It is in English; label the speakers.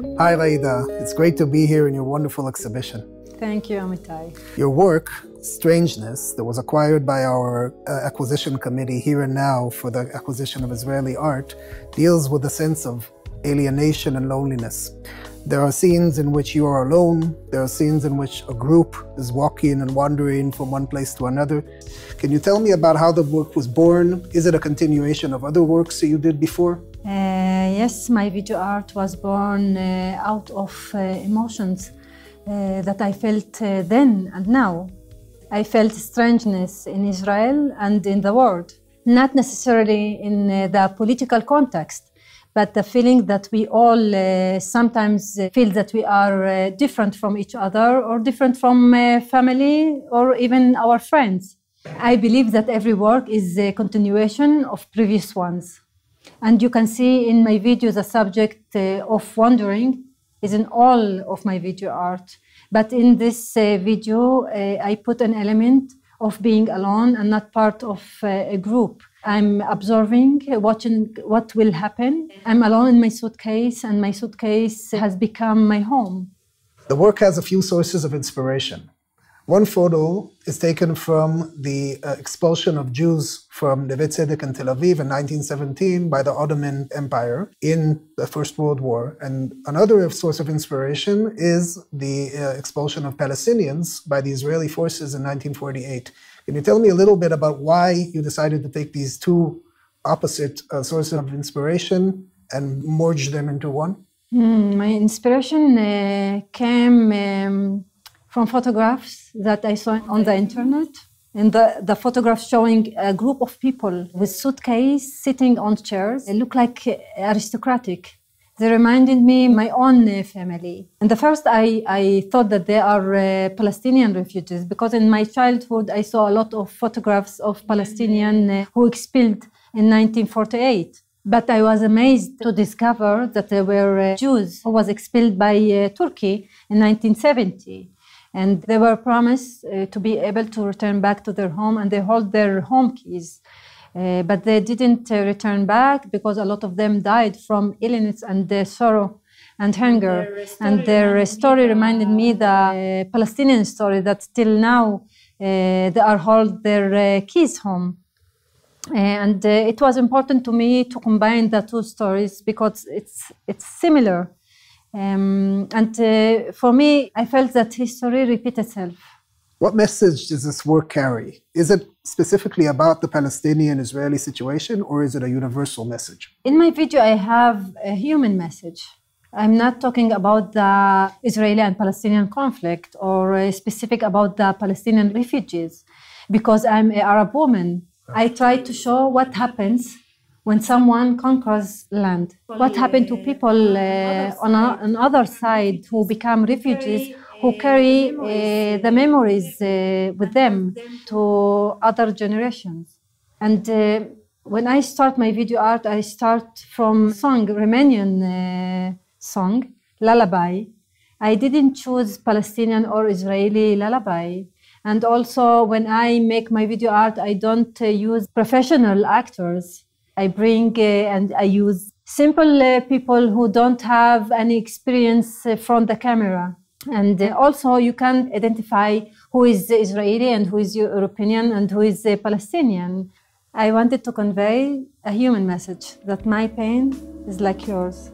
Speaker 1: Hi, Raida. It's great to be here in your wonderful exhibition.
Speaker 2: Thank you, Amitai.
Speaker 1: Your work, Strangeness, that was acquired by our uh, acquisition committee here and now for the acquisition of Israeli art, deals with the sense of alienation and loneliness. There are scenes in which you are alone. There are scenes in which a group is walking and wandering from one place to another. Can you tell me about how the work was born? Is it a continuation of other works that you did before?
Speaker 2: Uh, yes, my video art was born uh, out of uh, emotions uh, that I felt uh, then and now. I felt strangeness in Israel and in the world, not necessarily in uh, the political context, but the feeling that we all sometimes feel that we are different from each other or different from family or even our friends. I believe that every work is a continuation of previous ones. And you can see in my video the subject uh, of wandering is in all of my video art. But in this uh, video, uh, I put an element of being alone and not part of a group. I'm observing, watching what will happen. I'm alone in my suitcase, and my suitcase has become my home.
Speaker 1: The work has a few sources of inspiration. One photo is taken from the uh, expulsion of Jews from Neve Tzedek in Tel Aviv in 1917 by the Ottoman Empire in the First World War. And another source of inspiration is the uh, expulsion of Palestinians by the Israeli forces in 1948. Can you tell me a little bit about why you decided to take these two opposite uh, sources of inspiration and merge them into one?
Speaker 2: Mm, my inspiration uh, came. Um, from photographs that I saw on the internet. And the, the photograph showing a group of people with suitcase sitting on chairs. They look like aristocratic. They reminded me my own uh, family. And the first, I, I thought that they are uh, Palestinian refugees because in my childhood I saw a lot of photographs of Palestinian uh, who expelled in 1948. But I was amazed to discover that they were uh, Jews who was expelled by uh, Turkey in 1970 and they were promised uh, to be able to return back to their home and they hold their home keys. Uh, but they didn't uh, return back because a lot of them died from illness and sorrow and hunger. and their story reminded me the uh, palestinian story that still now uh, they are hold their uh, keys home. And it was important to me to combine the two stories because it's it's similar um, and uh, for me, I felt that history repeats itself.
Speaker 1: What message does this work carry? Is it specifically about the Palestinian Israeli situation or is it a universal message?
Speaker 2: In my video, I have a human message. I'm not talking about the Israeli and Palestinian conflict or uh, specific about the Palestinian refugees because I'm an Arab woman. I try to show what happens when someone conquers land. What happened to people uh, on, a, on other side who become refugees, who carry uh, the memories uh, with them to other generations. And uh, when I start my video art, I start from song, Romanian uh, song, lullaby. I didn't choose Palestinian or Israeli lullaby. And also, when I make my video art, I don't uh, use professional actors. I bring uh, and I use simple uh, people who don't have any experience uh, from the camera. And also, you can identify who is Israeli and who is European and who is Palestinian. I wanted to convey a human message that my pain is like yours.